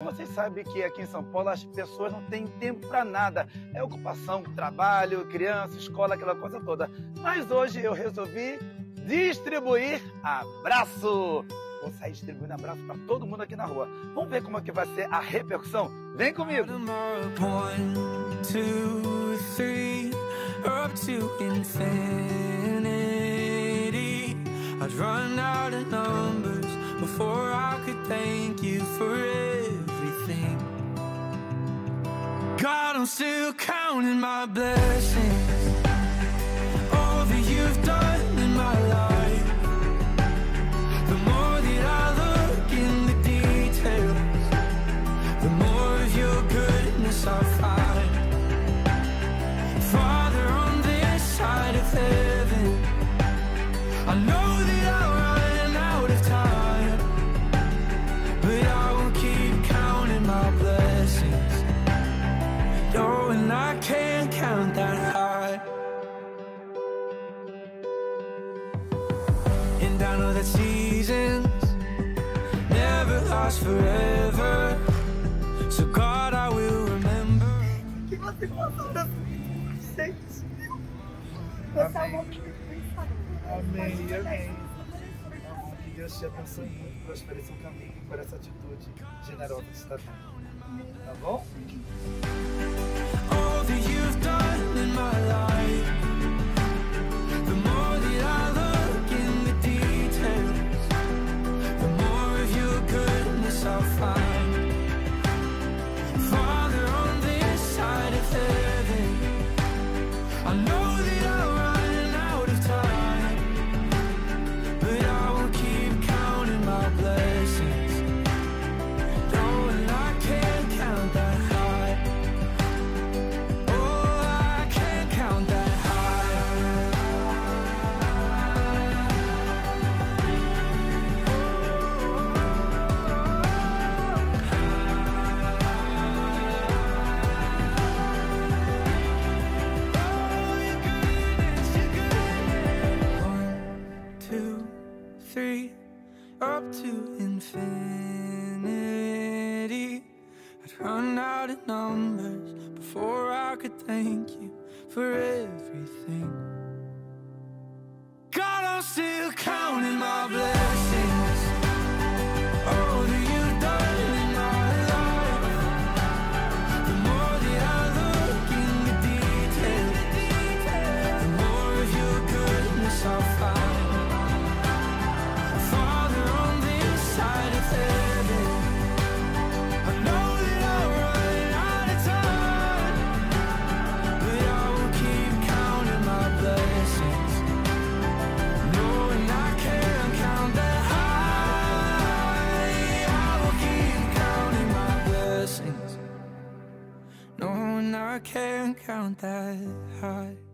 Vocês sabem que aqui em São Paulo as pessoas não têm tempo para nada. É ocupação, trabalho, criança, escola, aquela coisa toda. Mas hoje eu resolvi distribuir abraço. Vou sair distribuindo abraço para todo mundo aqui na rua. Vamos ver como é que vai ser a repercussão. Vem comigo. Before I could thank you for everything. God, I'm still counting my blessings. Count that high. And I know that seasons never last forever. So God, I will remember. que você gostou das gente. Você salvou muito Amém, amém. Deus te abençoe muito, prospere seu caminho por essa atitude generosa que você está tendo. Tá bom? all that you've done three, up to infinity. I'd run out of numbers before I could thank you for everything. God, I'm still counting my blessings. I can't count that high.